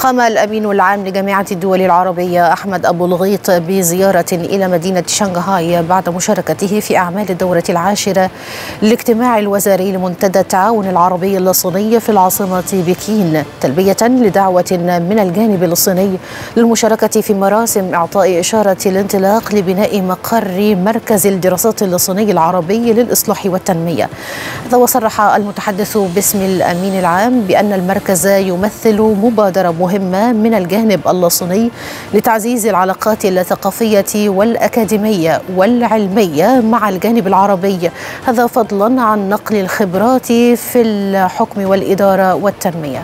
قام الأمين العام لجامعة الدول العربية أحمد أبو الغيط بزيارة إلى مدينة شنغهاي بعد مشاركته في أعمال الدورة العاشرة لاجتماع الوزاري لمنتدى التعاون العربي الصيني في العاصمة بكين تلبية لدعوة من الجانب الصيني للمشاركة في مراسم إعطاء إشارة الانطلاق لبناء مقر مركز الدراسات الصيني العربي للإصلاح والتنمية. هذا وصرح المتحدث باسم الأمين العام بأن المركز يمثل مبادرة مهمة من الجانب الصيني لتعزيز العلاقات الثقافية والأكاديمية والعلمية مع الجانب العربي. هذا فضلا عن نقل الخبرات في الحكم والإدارة والتنمية.